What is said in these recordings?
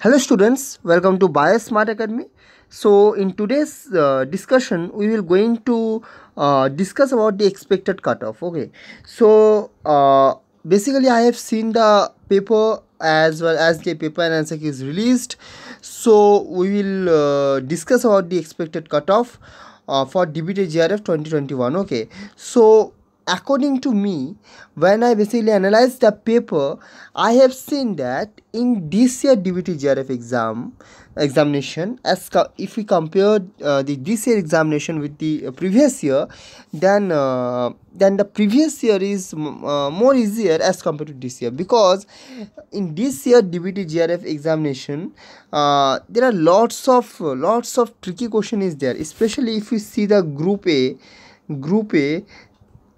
Hello students, welcome to BioSmart Academy. So in today's uh, discussion, we will going to uh, discuss about the expected cutoff. Okay, so uh, basically I have seen the paper as well as the paper and answer is released. So we will uh, discuss about the expected cutoff uh, for DBT jrf 2021. Okay, so according to me when i basically analyze the paper i have seen that in this year dbt jrf exam examination as if we compare uh, the this year examination with the uh, previous year then uh, then the previous year is uh, more easier as compared to this year. Because in this year dbt jrf examination uh, there are lots of lots of tricky question is there especially if you see the group a group a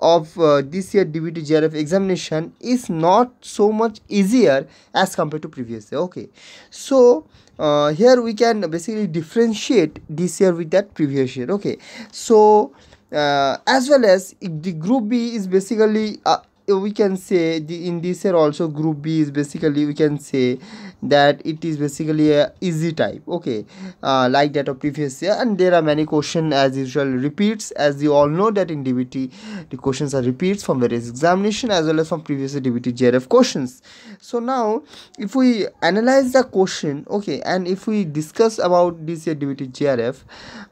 of uh, this year DBT JRF examination is not so much easier as compared to previous year. Okay. So uh, here we can basically differentiate this year with that previous year. Okay. So uh, as well as the group B is basically uh, we can say the in this year also group b is basically we can say that it is basically a easy type okay? Uh, like that of previous year. And there are many question as usual repeats. As you all know that in dbt the questions are repeats from various examination as well as from previous dbt jrf questions. So now if we analyze the question okay and if we discuss about this year dbt jrf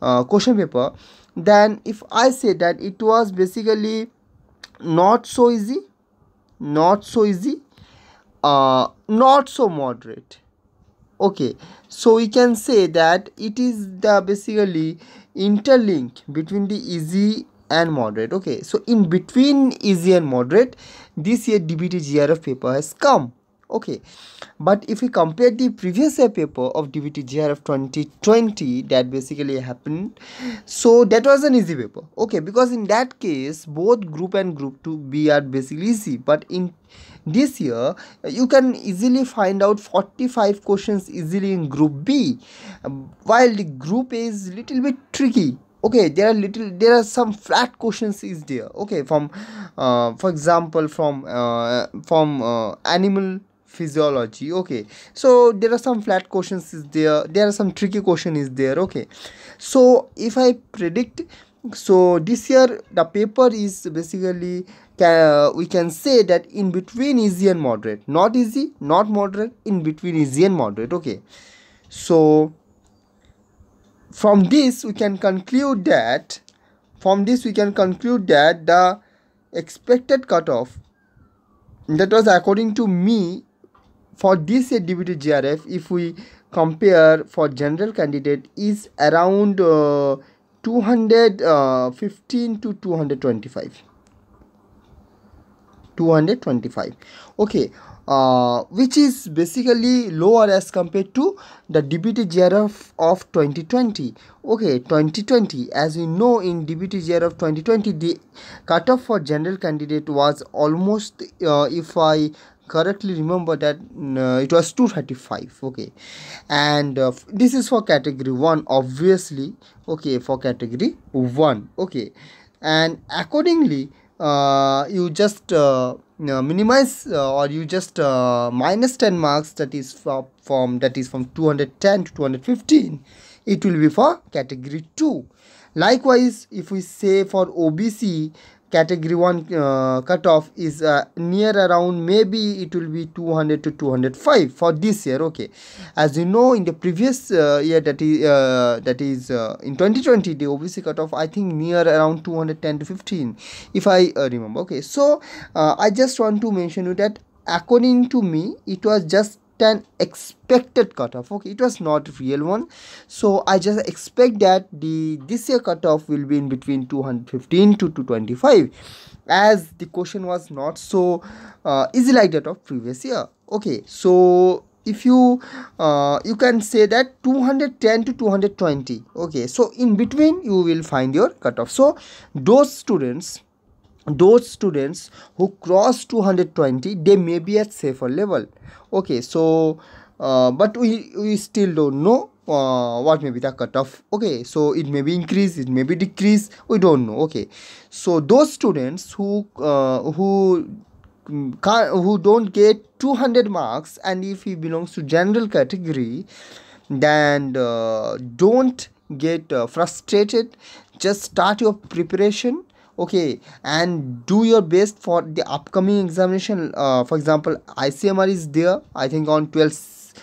uh, question paper then if i say that it was basically not so easy not so easy uh, not so moderate. Okay so we can say that it is the basically interlink between the easy and moderate. Okay so in between easy and moderate this year dbt jrf paper has come okay. But if we compare the previous year paper of dbt jrf 2020 that basically happened so that was an easy paper. Okay. Because in that case both group and group 2b are basically easy. But in this year you can easily find out 45 questions easily in group b. While the group a is little bit tricky. Okay. There are little there are some flat questions is there. Okay. From uh, for example from uh, from uh, animal physiology okay. So there are some flat questions is there there are some tricky question is there okay. So if i predict so this year the paper is basically uh, we can say that in between easy and moderate. Not easy not moderate in between easy and moderate okay. So from this we can conclude that from this we can conclude that the expected cutoff that was according to me for this DBT JRF if we compare for general candidate is around uh, 215 uh, to 225 225 okay uh, which is basically lower as compared to the DBT JRF of 2020 okay 2020 as we know in DBT JRF 2020 the cutoff for general candidate was almost uh, if I correctly remember that uh, it was 235 okay. And uh, this is for category 1 obviously okay for category 1 okay. And accordingly uh, you just uh, minimize uh, or you just uh, minus 10 marks that is from, that is from 210 to 215 it will be for category 2 likewise if we say for obc category 1 uh, cutoff is uh, near around maybe it will be 200 to 205 for this year okay. As you know in the previous uh, year that is uh, that is uh, in 2020 the obc cutoff i think near around 210 to 15 if i uh, remember okay. So i just want to mention you that according to me it was just an expected cutoff. Okay it was not real one. So i just expect that the this year cutoff will be in between 215 to 225 as the question was not so uh, easy like that of previous year. Okay so if you uh, you can say that 210 to 220 okay so in between you will find your cutoff. So those students those students who cross 220 they may be at safer level. Okay so uh, but we we still don't know uh, what may be the cutoff. Okay so it may be increase it may be decrease we don't know. Okay so those students who uh, who mm, can't, who don't get 200 marks and if he belongs to general category then uh, don't get uh, frustrated. Just start your preparation okay and do your best for the upcoming examination. Uh, for example icmr is there i think on 12th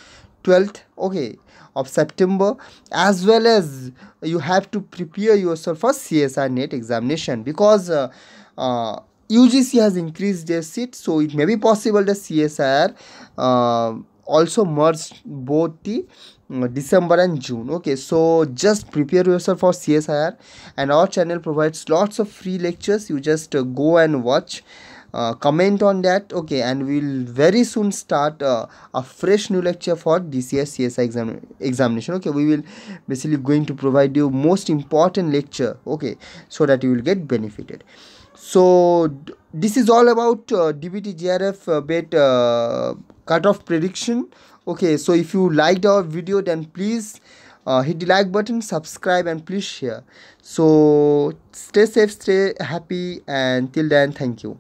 12th okay of september as well as you have to prepare yourself for csir net examination because uh, uh, UGC has increased their seat, so it may be possible the CSIR uh, also merged both the uh, December and June. Okay, so just prepare yourself for CSIR, and our channel provides lots of free lectures. You just uh, go and watch. Uh, comment on that okay and we'll very soon start uh, a fresh new lecture for DCS CSI exam examination okay we will basically going to provide you most important lecture okay so that you will get benefited so this is all about uh, dbt jrf uh, bet uh, cutoff prediction. Okay so if you liked our video then please uh, hit the like button subscribe and please share. So stay safe stay happy and till then thank you